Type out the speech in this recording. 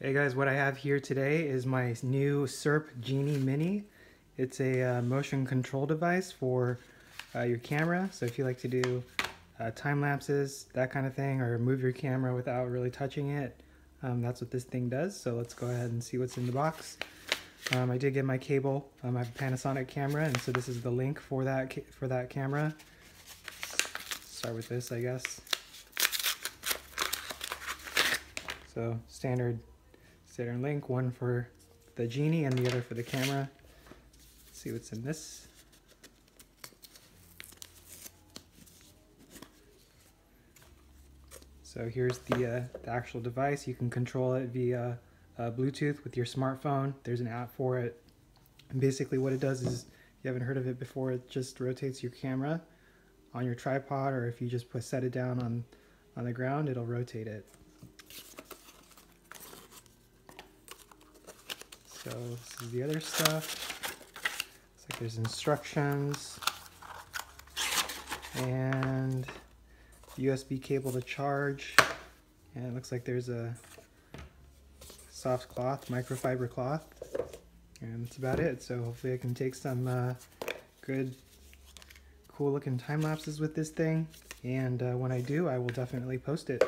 Hey guys, what I have here today is my new Syrp Genie Mini. It's a uh, motion control device for uh, your camera. So if you like to do uh, time lapses, that kind of thing, or move your camera without really touching it, um, that's what this thing does. So let's go ahead and see what's in the box. Um, I did get my cable. Um, I have a Panasonic camera, and so this is the link for that for that camera. Start with this, I guess. So standard standard link, one for the Genie and the other for the camera. Let's see what's in this. So here's the, uh, the actual device. You can control it via uh, Bluetooth with your smartphone. There's an app for it. And basically what it does is, if you haven't heard of it before, it just rotates your camera on your tripod or if you just put set it down on, on the ground, it'll rotate it. So this is the other stuff. Looks like there's instructions and USB cable to charge. And it looks like there's a soft cloth, microfiber cloth. And that's about it. So hopefully I can take some uh, good, cool looking time lapses with this thing. And uh, when I do, I will definitely post it.